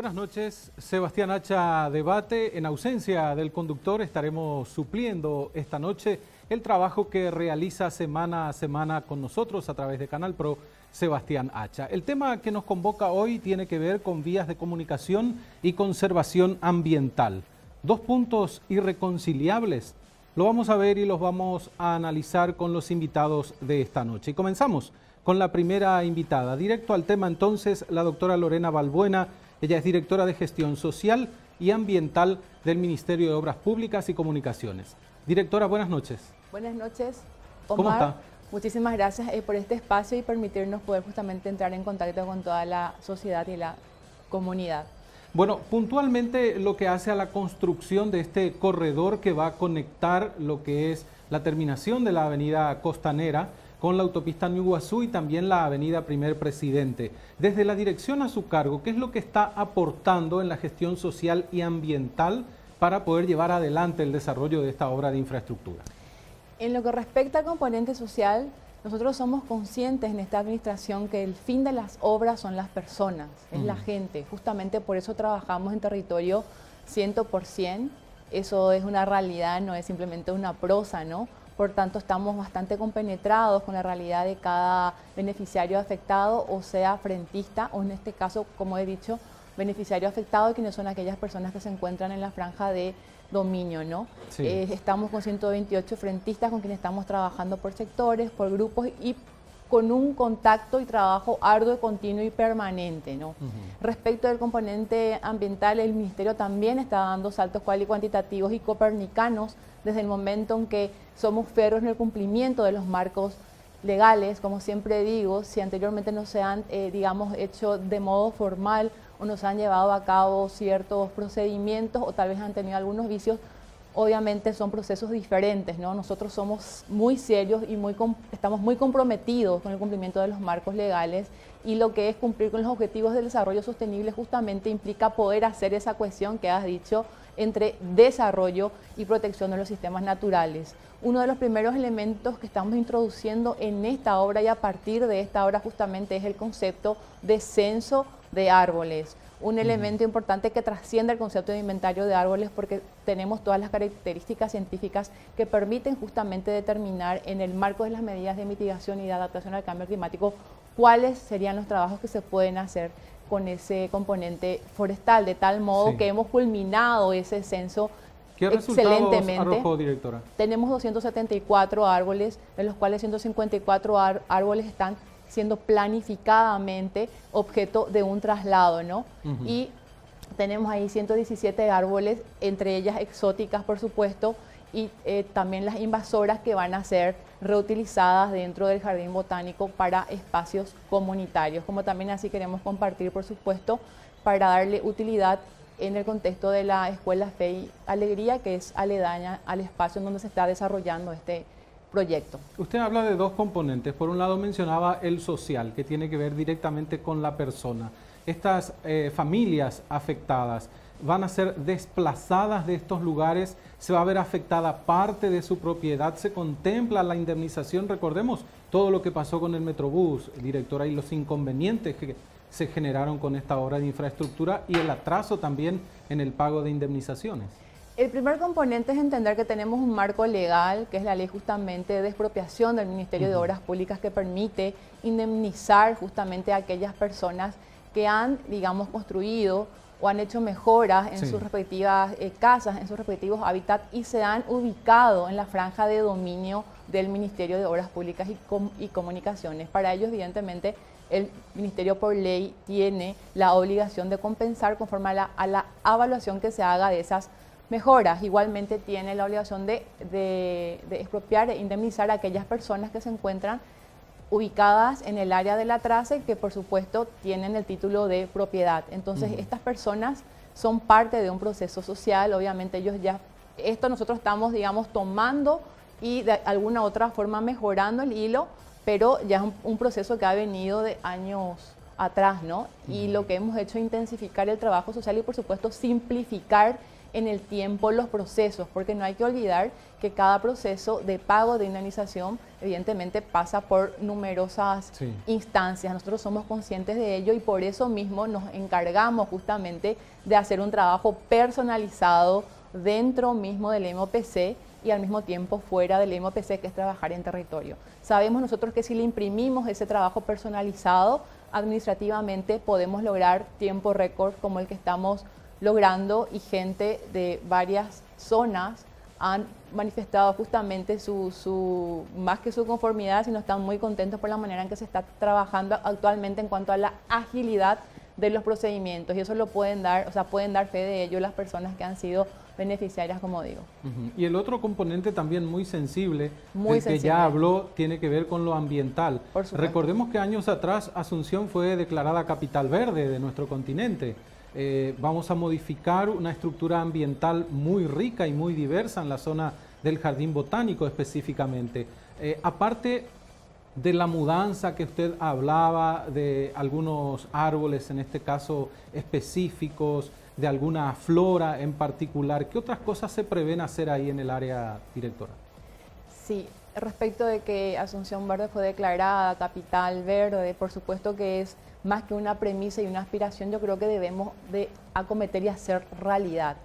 Buenas noches, Sebastián Hacha Debate. En ausencia del conductor estaremos supliendo esta noche el trabajo que realiza semana a semana con nosotros a través de Canal Pro Sebastián Hacha. El tema que nos convoca hoy tiene que ver con vías de comunicación y conservación ambiental. Dos puntos irreconciliables. Lo vamos a ver y los vamos a analizar con los invitados de esta noche. Y comenzamos con la primera invitada. Directo al tema entonces, la doctora Lorena Balbuena ella es directora de Gestión Social y Ambiental del Ministerio de Obras Públicas y Comunicaciones. Directora, buenas noches. Buenas noches. Omar, ¿Cómo está? Muchísimas gracias eh, por este espacio y permitirnos poder justamente entrar en contacto con toda la sociedad y la comunidad. Bueno, puntualmente lo que hace a la construcción de este corredor que va a conectar lo que es la terminación de la avenida Costanera con la autopista Ñuguazú y también la avenida Primer Presidente. Desde la dirección a su cargo, ¿qué es lo que está aportando en la gestión social y ambiental para poder llevar adelante el desarrollo de esta obra de infraestructura? En lo que respecta al componente social, nosotros somos conscientes en esta administración que el fin de las obras son las personas, es la gente. Justamente por eso trabajamos en territorio 100%. Eso es una realidad, no es simplemente una prosa, ¿no? Por tanto estamos bastante compenetrados con la realidad de cada beneficiario afectado, o sea, frentista, o en este caso, como he dicho, beneficiario afectado, quienes son aquellas personas que se encuentran en la franja de dominio, ¿no? Eh, estamos con 128 frentistas con quienes estamos trabajando por sectores, por grupos y con un contacto y trabajo arduo, continuo y permanente. ¿no? Respecto del componente ambiental, el Ministerio también está dando saltos cual y cuantitativos y copernicanos desde el momento en que somos ferros en el cumplimiento de los marcos legales, como siempre digo, si anteriormente no se han, eh, digamos, hecho de modo formal o no se han llevado a cabo ciertos procedimientos o tal vez han tenido algunos vicios, obviamente son procesos diferentes, ¿no? Nosotros somos muy serios y muy estamos muy comprometidos con el cumplimiento de los marcos legales y lo que es cumplir con los objetivos del desarrollo sostenible justamente implica poder hacer esa cuestión que has dicho entre desarrollo y protección de los sistemas naturales. Uno de los primeros elementos que estamos introduciendo en esta obra y a partir de esta obra justamente es el concepto de censo de árboles un elemento importante que trasciende el concepto de inventario de árboles porque tenemos todas las características científicas que permiten justamente determinar en el marco de las medidas de mitigación y de adaptación al cambio climático cuáles serían los trabajos que se pueden hacer con ese componente forestal, de tal modo que hemos culminado ese censo ¿Qué excelentemente. Arrojó, directora? Tenemos 274 árboles, de los cuales 154 árboles están siendo planificadamente objeto de un traslado, ¿no? Y tenemos ahí 117 árboles, entre ellas exóticas, por supuesto, y eh, también las invasoras que van a ser reutilizadas dentro del jardín botánico para espacios comunitarios, como también así queremos compartir, por supuesto, para darle utilidad en el contexto de la Escuela Fe y Alegría, que es aledaña al espacio en donde se está desarrollando este proyecto. Usted habla de dos componentes. Por un lado mencionaba el social, que tiene que ver directamente con la persona. Estas eh, familias afectadas van a ser desplazadas de estos lugares, se va a ver afectada parte de su propiedad, se contempla la indemnización. Recordemos todo lo que pasó con el Metrobús, directora, y los inconvenientes que se generaron con esta obra de infraestructura y el atraso también en el pago de indemnizaciones. El primer componente es entender que tenemos un marco legal, que es la ley justamente de expropiación del Ministerio de Obras Públicas, que permite indemnizar justamente a aquellas personas que han, digamos, construido o han hecho mejoras en sus respectivas eh, casas, en sus respectivos hábitats y se han ubicado en la franja de dominio del Ministerio de Obras Públicas y, Comunicaciones. Para ello, evidentemente, el Ministerio por ley tiene la obligación de compensar conforme a la, a la evaluación que se haga de esas mejoras. Igualmente tiene la obligación de, expropiar e indemnizar a aquellas personas que se encuentran ubicadas en el área de la traza y que por supuesto tienen el título de propiedad. Entonces estas personas son parte de un proceso social, obviamente ellos ya, esto nosotros estamos digamos tomando y de alguna otra forma mejorando el hilo, pero ya es un, proceso que ha venido de años atrás, ¿no? Y lo que hemos hecho es intensificar el trabajo social y por supuesto simplificar en el tiempo los procesos, porque no hay que olvidar que cada proceso de pago de indemnización evidentemente pasa por numerosas instancias. Nosotros somos conscientes de ello y por eso mismo nos encargamos justamente de hacer un trabajo personalizado dentro mismo del MOPC y al mismo tiempo fuera del MOPC, que es trabajar en territorio. Sabemos nosotros que si le imprimimos ese trabajo personalizado, administrativamente podemos lograr tiempo récord como el que estamos logrando y gente de varias zonas han manifestado justamente su, su, más que su conformidad, sino están muy contentos por la manera en que se está trabajando actualmente en cuanto a la agilidad de los procedimientos y eso lo pueden dar, o sea, pueden dar fe de ello las personas que han sido beneficiarias, como digo. Y el otro componente también muy sensible, muy que ya habló, tiene que ver con lo ambiental. Recordemos que años atrás Asunción fue declarada capital verde de nuestro continente. Eh, vamos a modificar una estructura ambiental muy rica y muy diversa en la zona del jardín botánico específicamente. Eh, aparte de la mudanza que usted hablaba de algunos árboles, en este caso específicos, de alguna flora en particular, ¿qué otras cosas se prevén hacer ahí en el área directora? Sí, respecto de que Asunción Verde fue declarada capital verde, por supuesto que es más que una premisa y una aspiración, yo creo que debemos de acometer y hacer realidad.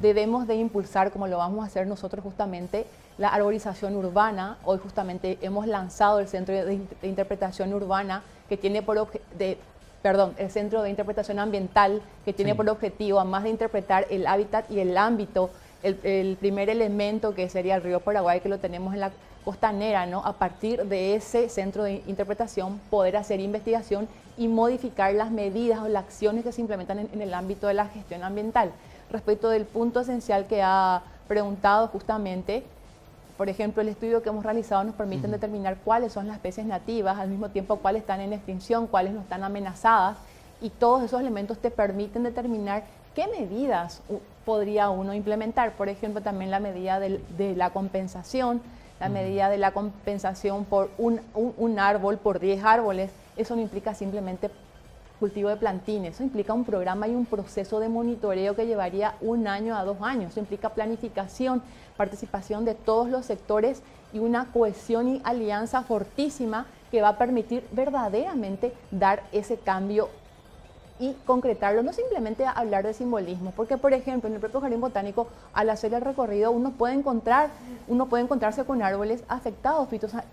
Debemos de impulsar, como lo vamos a hacer nosotros justamente, la arborización urbana. Hoy justamente hemos lanzado el Centro de, Interpretación Urbana que tiene por de, perdón, el Centro de Interpretación Ambiental que tiene por objetivo, además de interpretar el hábitat y el ámbito, el, el primer elemento que sería el río Paraguay, que lo tenemos en la costanera, ¿no? A partir de ese centro de interpretación, poder hacer investigación y modificar las medidas o las acciones que se implementan en, el ámbito de la gestión ambiental. Respecto del punto esencial que ha preguntado justamente, por ejemplo, el estudio que hemos realizado nos permite determinar cuáles son las especies nativas, al mismo tiempo cuáles están en extinción, cuáles no están amenazadas, y todos esos elementos te permiten determinar qué medidas podría uno implementar. Por ejemplo, también la medida de la compensación, la medida de la compensación por un, un, árbol, por 10 árboles, eso no implica simplemente cultivo de plantines, eso implica un programa y un proceso de monitoreo que llevaría un año a dos años, eso implica planificación, participación de todos los sectores y una cohesión y alianza fortísima que va a permitir verdaderamente dar ese cambio y concretarlo, no simplemente hablar de simbolismo, porque por ejemplo en el propio jardín botánico al hacer el recorrido uno puede encontrar, uno puede encontrarse con árboles afectados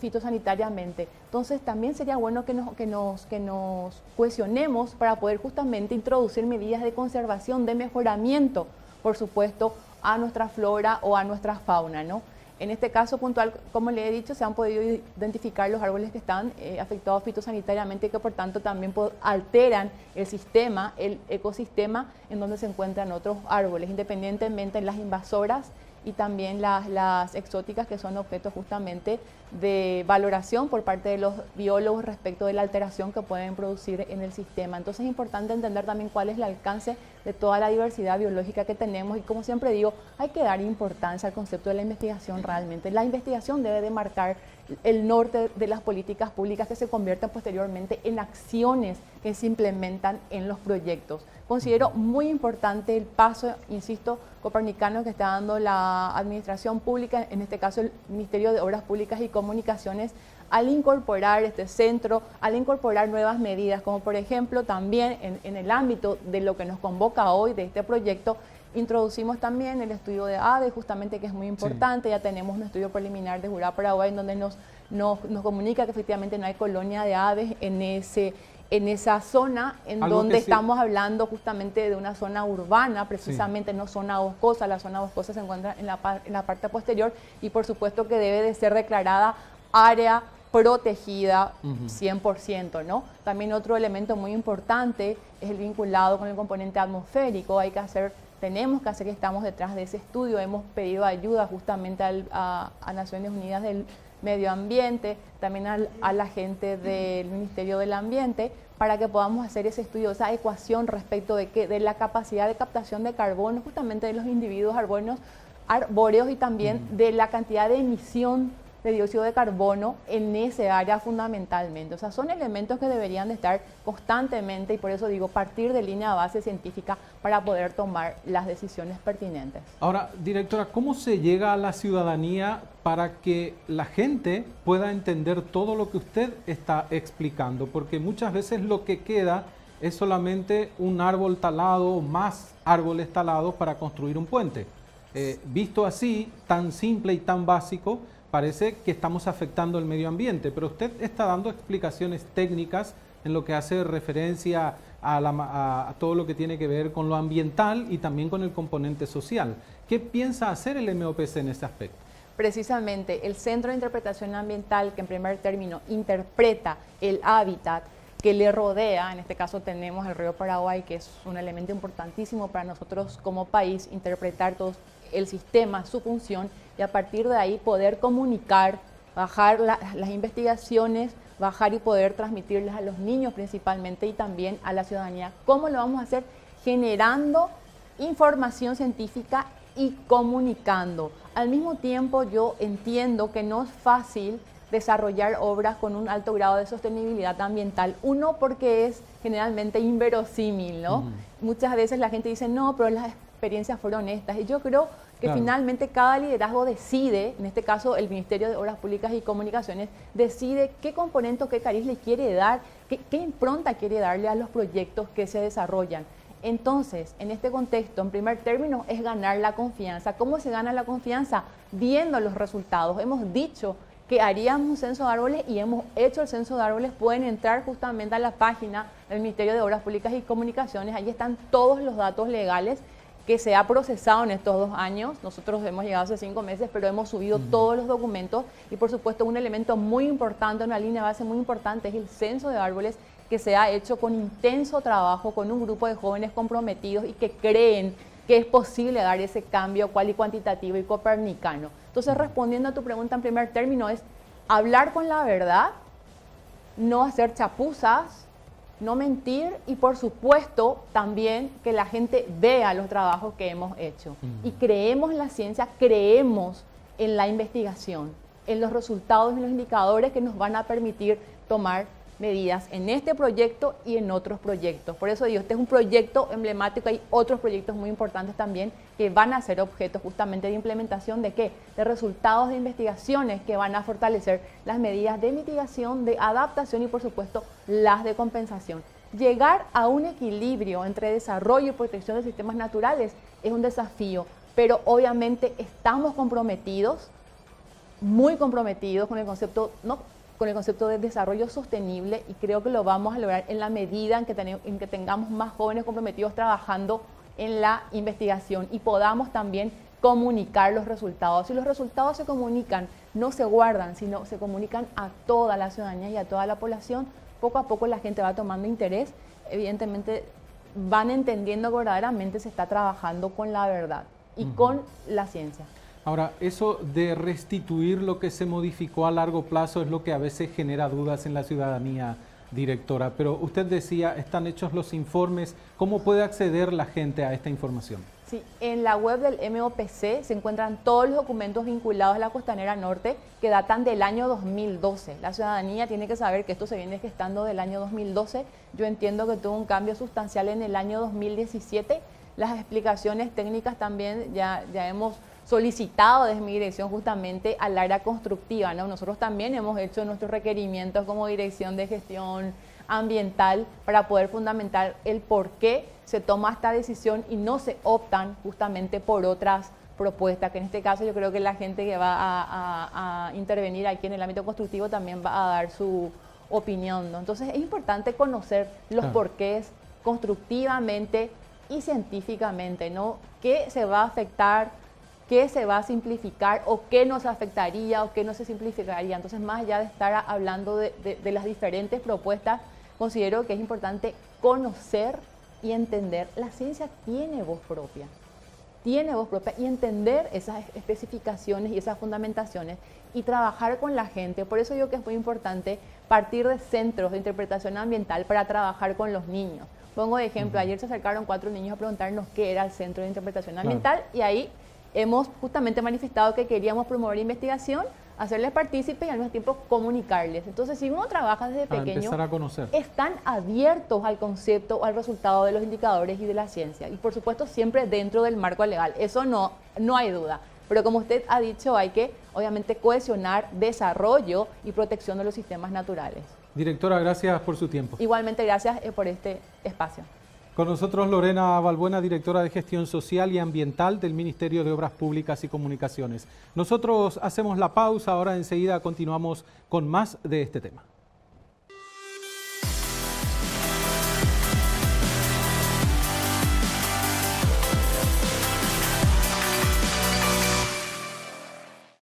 fitosanitariamente. Entonces también sería bueno que nos, que nos, que nos cohesionemos para poder justamente introducir medidas de conservación, de mejoramiento, por supuesto, a nuestra flora o a nuestra fauna, ¿no? En este caso puntual, como le he dicho, se han podido identificar los árboles que están eh, afectados fitosanitariamente y que por tanto también alteran el sistema, el ecosistema en donde se encuentran otros árboles, independientemente de las invasoras y también las, las, exóticas que son objetos justamente de valoración por parte de los biólogos respecto de la alteración que pueden producir en el sistema. Entonces es importante entender también cuál es el alcance de toda la diversidad biológica que tenemos y como siempre digo, hay que dar importancia al concepto de la investigación realmente. La investigación debe de marcar el norte de las políticas públicas que se convierten posteriormente en acciones que se implementan en los proyectos. Considero muy importante el paso, insisto, copernicano que está dando la administración pública, en este caso el Ministerio de Obras Públicas y Comunicaciones, al incorporar este centro, al incorporar nuevas medidas, como por ejemplo también en, el ámbito de lo que nos convoca hoy, de este proyecto, introducimos también el estudio de AVE, justamente que es muy importante, ya tenemos un estudio preliminar de Jurá Paraguay en donde nos, nos, nos comunica que efectivamente no hay colonia de aves en ese en esa zona en donde estamos hablando justamente de una zona urbana, precisamente no zona boscosa, la zona boscosa se encuentra en la, en la parte posterior y por supuesto que debe de ser declarada área protegida 100%, ¿no? También otro elemento muy importante es el vinculado con el componente atmosférico, hay que hacer, tenemos que hacer que estamos detrás de ese estudio, hemos pedido ayuda justamente a, a Naciones Unidas del Medio Ambiente, también a la gente del Ministerio del Ambiente, para que podamos hacer ese estudio, esa ecuación respecto de, que, de la capacidad de captación de carbono justamente de los individuos arbóreos, arbóreos y también de la cantidad de emisión de dióxido de carbono en ese área fundamentalmente. O sea, son elementos que deberían de estar constantemente y por eso digo partir de línea base científica para poder tomar las decisiones pertinentes. Ahora, directora, ¿cómo se llega a la ciudadanía para que la gente pueda entender todo lo que usted está explicando? Porque muchas veces lo que queda es solamente un árbol talado, más árboles talados para construir un puente. Eh, visto así, tan simple y tan básico, parece que estamos afectando el medio ambiente, pero usted está dando explicaciones técnicas en lo que hace referencia a, todo lo que tiene que ver con lo ambiental y también con el componente social. ¿Qué piensa hacer el MOPC en este aspecto? Precisamente, el Centro de Interpretación Ambiental, que en primer término interpreta el hábitat que le rodea, en este caso tenemos el río Paraguay, que es un elemento importantísimo para nosotros como país, interpretar todo el sistema, su función, y a partir de ahí poder comunicar, bajar las investigaciones, bajar y poder transmitirlas a los niños principalmente y también a la ciudadanía. ¿Cómo lo vamos a hacer? Generando información científica y comunicando. Al mismo tiempo yo entiendo que no es fácil desarrollar obras con un alto grado de sostenibilidad ambiental. Uno, porque es generalmente inverosímil, ¿no? Muchas veces la gente dice, no, pero las experiencias fueron estas. Y yo creo que finalmente cada liderazgo decide, en este caso el Ministerio de Obras Públicas y Comunicaciones, decide qué componente, qué cariz le quiere dar, qué, qué impronta quiere darle a los proyectos que se desarrollan. Entonces, en este contexto, en primer término, es ganar la confianza. ¿Cómo se gana la confianza? Viendo los resultados. Hemos dicho que haríamos un censo de árboles y hemos hecho el censo de árboles. Pueden entrar justamente a la página del Ministerio de Obras Públicas y Comunicaciones. Allí están todos los datos legales que se ha procesado en estos dos años. Nosotros hemos llegado hace cinco meses, pero hemos subido todos los documentos y por supuesto un elemento muy importante, una línea base muy importante es el censo de árboles que se ha hecho con intenso trabajo, con un grupo de jóvenes comprometidos y que creen que es posible dar ese cambio cual y cuantitativo y copernicano. Entonces, respondiendo a tu pregunta en primer término, es hablar con la verdad, no hacer chapuzas, no mentir y por supuesto también que la gente vea los trabajos que hemos hecho. Y creemos en la ciencia, creemos en la investigación, en los resultados y los indicadores que nos van a permitir tomar medidas en este proyecto y en otros proyectos. Por eso digo, este es un proyecto emblemático, hay otros proyectos muy importantes también que van a ser objeto justamente de implementación de qué? De resultados de investigaciones que van a fortalecer las medidas de mitigación, de adaptación y por supuesto las de compensación. Llegar a un equilibrio entre desarrollo y protección de sistemas naturales es un desafío, pero obviamente estamos comprometidos, muy comprometidos con el concepto, no con el concepto de desarrollo sostenible y creo que lo vamos a lograr en la medida en que, en que tengamos más jóvenes comprometidos trabajando en la investigación y podamos también comunicar los resultados. Si los resultados se comunican, no se guardan, sino se comunican a toda la ciudadanía y a toda la población, poco a poco la gente va tomando interés, evidentemente van entendiendo que verdaderamente se está trabajando con la verdad y con la ciencia. Ahora, eso de restituir lo que se modificó a largo plazo es lo que a veces genera dudas en la ciudadanía, directora. Pero usted decía, están hechos los informes. ¿Cómo puede acceder la gente a esta información? Sí, en la web del MOPC se encuentran todos los documentos vinculados a la Costanera Norte que datan del año 2012. La ciudadanía tiene que saber que esto se viene gestando del año 2012. Yo entiendo que tuvo un cambio sustancial en el año 2017. Las explicaciones técnicas también ya, ya hemos solicitado desde mi dirección justamente al área constructiva. ¿no? Nosotros también hemos hecho nuestros requerimientos como dirección de gestión ambiental para poder fundamentar el por qué se toma esta decisión y no se optan justamente por otras propuestas, que en este caso yo creo que la gente que va a, intervenir aquí en el ámbito constructivo también va a dar su opinión. ¿no? Entonces es importante conocer los porqués constructivamente y científicamente, ¿no? ¿Qué se va a afectar qué se va a simplificar o qué nos afectaría o qué no se simplificaría. Entonces, más allá de estar hablando de, las diferentes propuestas, considero que es importante conocer y entender. La ciencia tiene voz propia, tiene voz propia y entender esas especificaciones y esas fundamentaciones y trabajar con la gente. Por eso yo que es muy importante partir de centros de interpretación ambiental para trabajar con los niños. Pongo de ejemplo, ayer se acercaron cuatro niños a preguntarnos qué era el centro de interpretación ambiental y ahí hemos justamente manifestado que queríamos promover investigación hacerles partícipes y al mismo tiempo comunicarles. Entonces, si uno trabaja desde pequeño, a están abiertos al concepto o al resultado de los indicadores y de la ciencia. Y por supuesto, siempre dentro del marco legal. Eso no, no hay duda. Pero como usted ha dicho, hay que obviamente cohesionar desarrollo y protección de los sistemas naturales. Directora, gracias por su tiempo. Igualmente, gracias eh, por este espacio. Con nosotros Lorena Balbuena, directora de Gestión Social y Ambiental del Ministerio de Obras Públicas y Comunicaciones. Nosotros hacemos la pausa, ahora enseguida continuamos con más de este tema.